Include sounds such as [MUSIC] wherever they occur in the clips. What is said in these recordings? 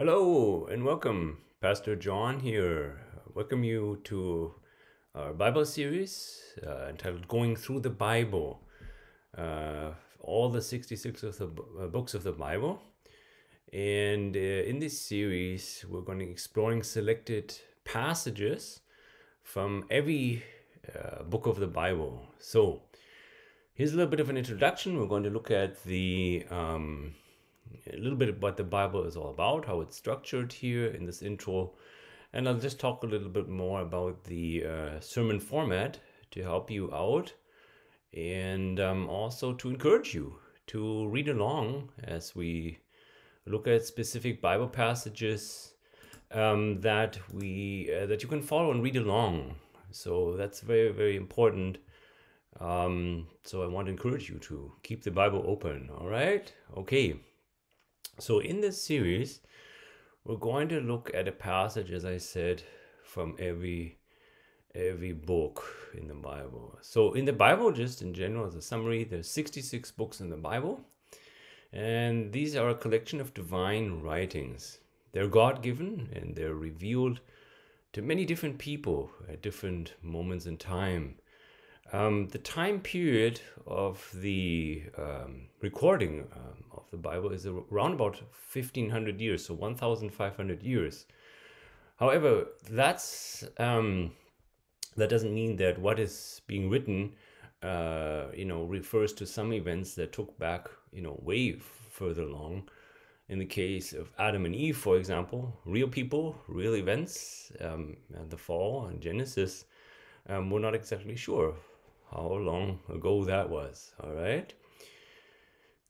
Hello and welcome. Pastor John here. Welcome you to our Bible series uh, entitled Going Through the Bible. Uh, all the 66 of the uh, books of the Bible. And uh, in this series, we're going to be exploring selected passages from every uh, book of the Bible. So, here's a little bit of an introduction. We're going to look at the um, a little bit what the Bible is all about, how it's structured here in this intro, and I'll just talk a little bit more about the uh, sermon format to help you out and um, also to encourage you to read along as we look at specific Bible passages um, that we uh, that you can follow and read along. So that's very very important. Um, so I want to encourage you to keep the Bible open. All right, okay. So in this series, we're going to look at a passage, as I said, from every every book in the Bible. So in the Bible, just in general, as a summary, there's 66 books in the Bible, and these are a collection of divine writings. They're God-given and they're revealed to many different people at different moments in time. Um, the time period of the um, recording um, of the Bible is around about 1500 years, so 1500 years. However, that's um, that doesn't mean that what is being written, uh, you know, refers to some events that took back, you know, way further along. In the case of Adam and Eve, for example, real people, real events, um, and the fall and Genesis, um, we're not exactly sure how long ago that was. All right.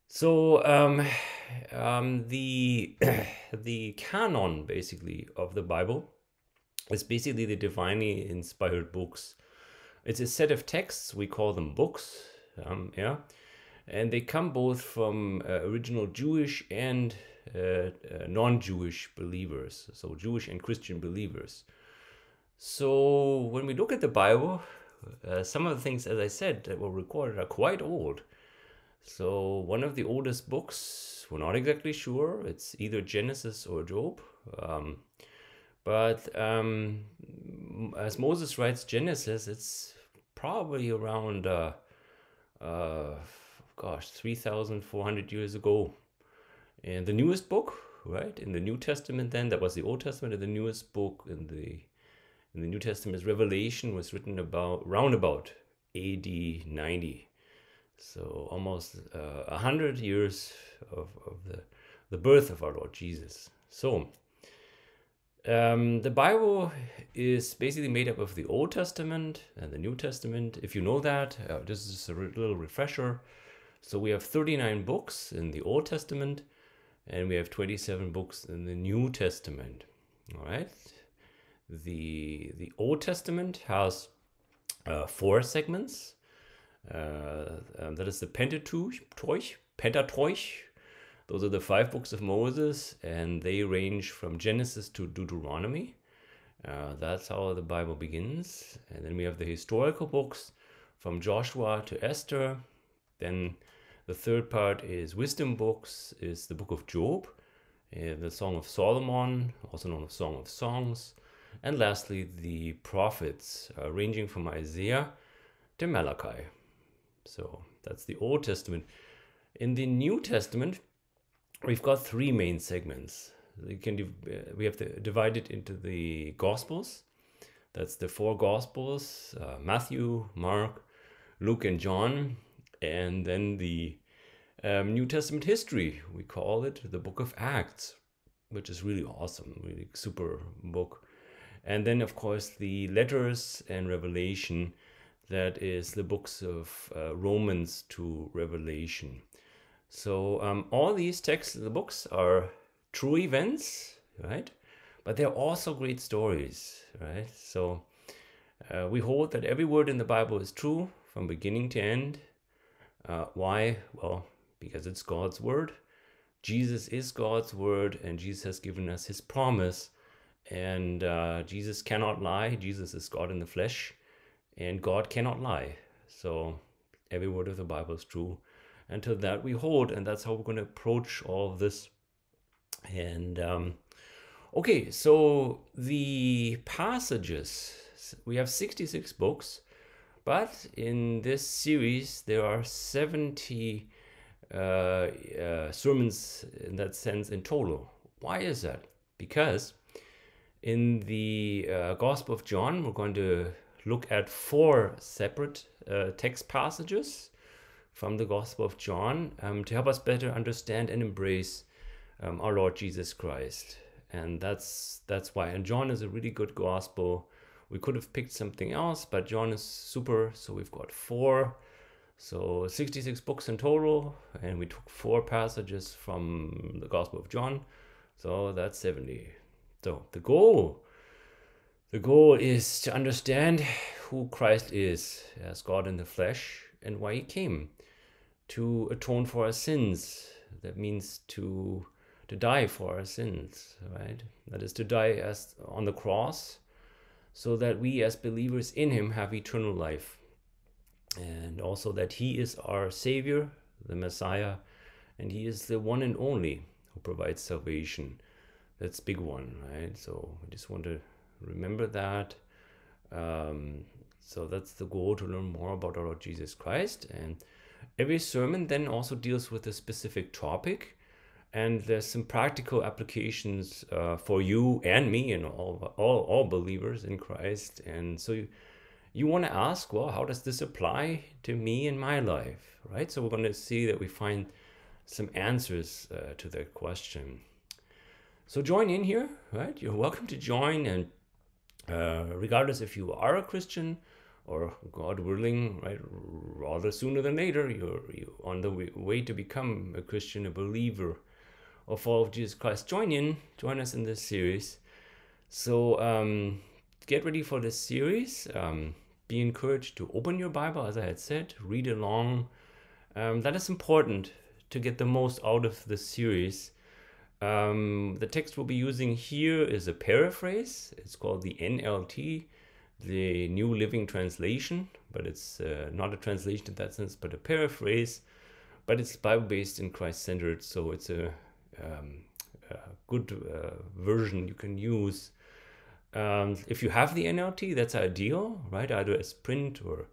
So um, um, the [CLEARS THROAT] the canon basically of the Bible is basically the divinely inspired books. It's a set of texts. We call them books. Um, yeah, and they come both from uh, original Jewish and uh, uh, non-Jewish believers, so Jewish and Christian believers. So when we look at the Bible, uh, some of the things, as I said, that were recorded are quite old. So one of the oldest books, we're not exactly sure. It's either Genesis or Job. Um, but um, as Moses writes Genesis, it's probably around, uh, uh, gosh, 3,400 years ago. And the newest book, right, in the New Testament, then that was the Old Testament, and the newest book in the in the New Testament Revelation, was written about roundabout AD 90. So almost uh, a uh, hundred years of, of the, the birth of our Lord Jesus. So um, the Bible is basically made up of the Old Testament and the New Testament. If you know that, uh, this is a little refresher. So we have 39 books in the Old Testament and we have 27 books in the New Testament. All right the the Old Testament has uh, four segments. Uh, um, that is the Pentateuch, Pentateuch. Those are the five books of Moses, and they range from Genesis to Deuteronomy. Uh, that's how the Bible begins. And then we have the historical books from Joshua to Esther. Then the third part is wisdom books, is the book of Job, uh, the Song of Solomon, also known as Song of Songs, and lastly, the prophets, uh, ranging from Isaiah to Malachi. So that's the Old Testament. In the New Testament, we've got three main segments. We can uh, we have to divide it into the Gospels. That's the four Gospels: uh, Matthew, Mark, Luke, and John. And then the um, New Testament history. We call it the Book of Acts, which is really awesome, really super book. And then, of course, the letters and Revelation, that is the books of uh, Romans to Revelation. So, um, all these texts, the books are true events, right? But they're also great stories, right? So, uh, we hold that every word in the Bible is true from beginning to end. Uh, why? Well, because it's God's word. Jesus is God's word, and Jesus has given us his promise and uh, Jesus cannot lie. Jesus is God in the flesh, and God cannot lie. So every word of the Bible is true. Until that we hold, and that's how we're going to approach all of this. And um, Okay, so the passages, we have 66 books, but in this series there are 70 uh, uh, sermons in that sense in total. Why is that? Because in the uh, Gospel of John, we're going to look at four separate uh, text passages from the Gospel of John um, to help us better understand and embrace um, our Lord Jesus Christ. And that's that's why. And John is a really good gospel. We could have picked something else, but John is super. So we've got four. So 66 books in total, and we took four passages from the Gospel of John. So that's 70. So the goal, the goal is to understand who Christ is as God in the flesh and why he came to atone for our sins. That means to to die for our sins, right? That is to die as on the cross so that we as believers in him have eternal life. And also that he is our savior, the Messiah, and he is the one and only who provides salvation. That's big one, right? So we just want to remember that. Um, so that's the goal to learn more about our Lord Jesus Christ. And every sermon then also deals with a specific topic and there's some practical applications uh, for you and me and all, all all believers in Christ. And so you, you want to ask, well, how does this apply to me in my life, right? So we're going to see that we find some answers uh, to that question. So join in here, right? You're welcome to join, and uh, regardless if you are a Christian or God willing, right, rather sooner than later, you're, you're on the way, to become a Christian, a believer or follow of Jesus Christ, join in, join us in this series. So um, get ready for this series. Um, be encouraged to open your Bible, as I had said, read along. Um, that is important to get the most out of the series. Um, the text we'll be using here is a paraphrase. It's called the NLT, the New Living Translation, but it's uh, not a translation in that sense, but a paraphrase. But it's Bible based and Christ centered, so it's a um, good uh, version you can use. Um, if you have the NLT, that's ideal, right? Either as print or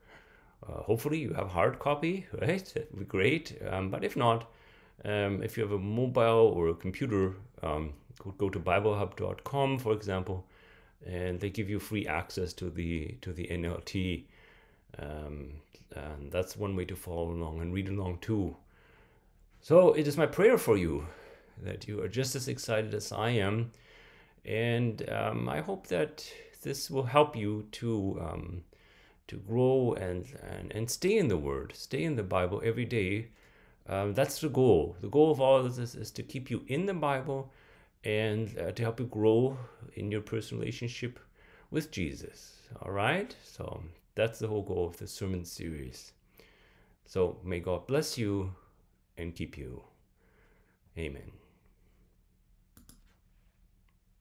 uh, hopefully you have hard copy, [LAUGHS] right? That would be great. Um, but if not, um, if you have a mobile or a computer, um, go, go to BibleHub.com, for example, and they give you free access to the to the NLT. Um, and that's one way to follow along and read along too. So it is my prayer for you that you are just as excited as I am. And um, I hope that this will help you to um, to grow and, and and stay in the Word, stay in the Bible every day. Um, that's the goal. The goal of all of this is to keep you in the Bible and uh, to help you grow in your personal relationship with Jesus. All right. So that's the whole goal of the sermon series. So may God bless you and keep you. Amen.